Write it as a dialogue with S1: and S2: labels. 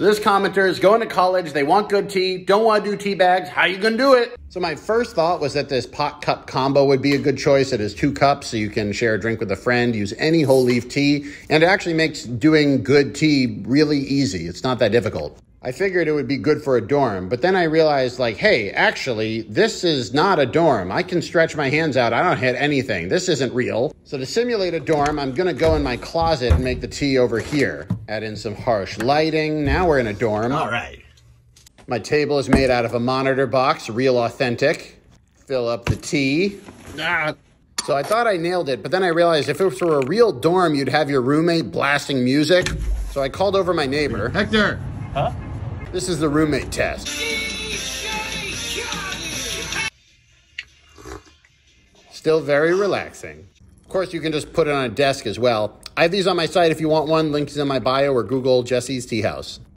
S1: So this commenter is going to college. They want good tea, don't want to do tea bags. How you gonna do it? So my first thought was that this pot cup combo would be a good choice. It is two cups, so you can share a drink with a friend, use any whole leaf tea, and it actually makes doing good tea really easy. It's not that difficult. I figured it would be good for a dorm, but then I realized, like, hey, actually, this is not a dorm. I can stretch my hands out. I don't hit anything. This isn't real. So to simulate a dorm, I'm gonna go in my closet and make the tea over here. Add in some harsh lighting. Now we're in a dorm.
S2: All right.
S1: My table is made out of a monitor box, real authentic. Fill up the tea. Ah. So I thought I nailed it, but then I realized if it were a real dorm, you'd have your roommate blasting music. So I called over my neighbor.
S2: Hector.
S3: Huh?
S1: This is the roommate test. Still very relaxing. Of course, you can just put it on a desk as well. I have these on my site if you want one. Links in my bio or Google Jesse's Teahouse.